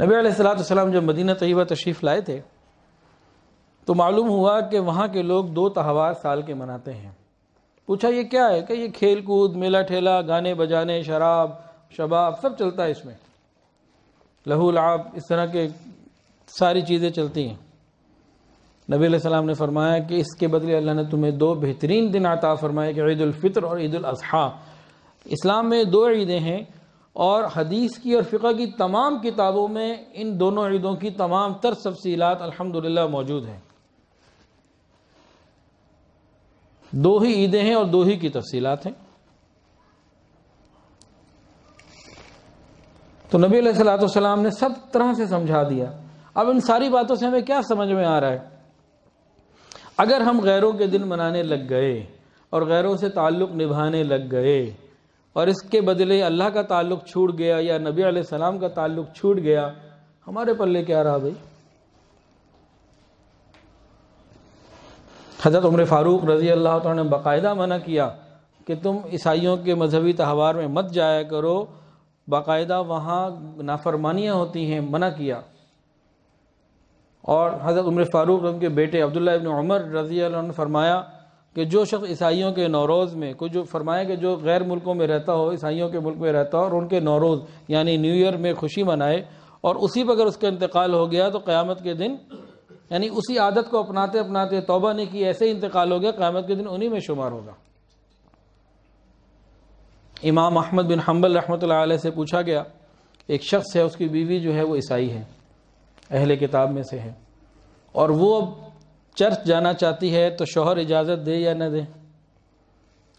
نبی علیہ السلاۃ والسلام جب مدینہ طیبہ تشریف لائے تھے، تو معلوم ہوا کہ وہاں کے لوگ دو تہوار سال کے مناتے ہیں۔ پوچھا، یہ کیا ہے؟ کہ یہ کھیل کود، میلہ ٹھیلا گانے بجانے، شراب، شباب، سب چلتا ہے اس میں۔ لہو لعب اس طرح کے ساری چیزیں چلتی ہیں۔ نبی علیہ السلام نے فرمایا کہ اس کے بدلے اللہ نے تمہیں دو بہترین دن عطا فرمایا کہ عید الفطر اور عید الاضحیٰ۔ اسلام میں دو عیدیں ہیں۔ اور حدیث کی اور فقہ کی تمام کتابوں میں ان دونوں عیدوں کی تمام تر تفصیلات الحمدللہ موجود ہیں۔ دو ہی عیدیں ہیں اور دو ہی کی تفصیلات ہیں۔ تو نبی علیہ السلاۃ والسلام نے سب طرح سے سمجھا دیا۔ اب ان ساری باتوں سے ہمیں کیا سمجھ میں آ رہا ہے؟ اگر ہم غیروں کے دن منانے لگ گئے اور غیروں سے تعلق نبھانے لگ گئے اور اس کے بدلے اللہ کا تعلق چھوٹ گیا یا نبی علیہ السلام کا تعلق چھوٹ گیا، ہمارے پلے کیا رہا بھائی۔ حضرت عمر فاروق رضی اللہ تعالیٰ نے باقاعدہ منع کیا کہ تم عیسائیوں کے مذہبی تہوار میں مت جایا کرو۔ باقاعدہ وہاں نافرمانیاں ہوتی ہیں، منع کیا۔ اور حضرت عمر فاروق ان کے بیٹے عبداللہ ابن عمر رضی اللہ عنہ نے فرمایا کہ جو شخص عیسائیوں کے نوروز میں کچھ جو فرمایا کہ جو غیر ملکوں میں رہتا ہو، عیسائیوں کے ملک میں رہتا ہو اور ان کے نوروز یعنی نیو ایئر میں خوشی منائے اور اسی پر اگر اس کا انتقال ہو گیا تو قیامت کے دن یعنی اسی عادت کو اپناتے اپناتے توبہ نہیں کی، ایسے ہی انتقال ہو گیا، قیامت کے دن انہی میں شمار ہوگا۔ امام احمد بن حنبل رحمۃ اللہ علیہ سے پوچھا گیا، ایک شخص ہے، اس کی بیوی جو ہے وہ عیسائی ہے، اہل کتاب میں سے ہے اور وہ اب چرچ جانا چاہتی ہے تو شوہر اجازت دے یا نہ دے؟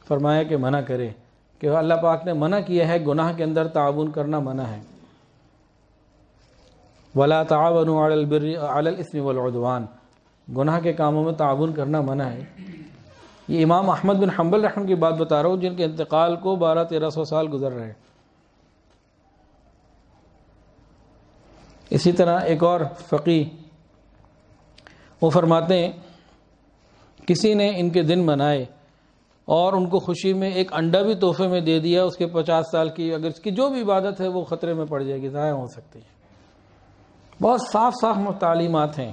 فرمایا کہ منع کرے، کہ اللہ پاک نے منع کیا ہے، گناہ کے اندر تعاون کرنا منع ہے۔ ولا تعاون علی الاسم والعدوان۔ گناہ کے کاموں میں تعاون کرنا منع ہے۔ یہ امام احمد بن حنبل رحم کی بات بتا رہا ہوں، جن کے انتقال کو بارہ تیرہ سو سال گزر رہے اسی طرح ایک اور فقی وہ فرماتے ہیں، کسی نے ان کے دن منائے اور ان کو خوشی میں ایک انڈا بھی تحفے میں دے دیا، اس کے پچاس سال کی اگر اس کی جو بھی عبادت ہے وہ خطرے میں پڑ جائے گی، ضائع ہو سکتی ہے۔ بہت صاف صاف تعلیمات ہیں۔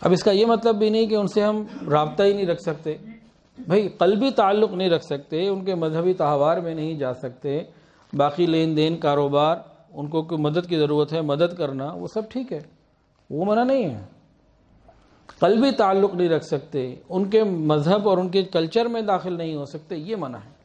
اب اس کا یہ مطلب بھی نہیں کہ ان سے ہم رابطہ ہی نہیں رکھ سکتے۔ بھائی، قلبی تعلق نہیں رکھ سکتے، ان کے مذہبی تہوار میں نہیں جا سکتے۔ باقی لین دین، کاروبار، ان کو کوئی مدد کی ضرورت ہے، مدد کرنا، وہ سب ٹھیک ہے۔ وہ منع نہیں ہے۔ قلبی تعلق نہیں رکھ سکتے، ان کے مذہب اور ان کے کلچر میں داخل نہیں ہو سکتے، یہ منع ہے۔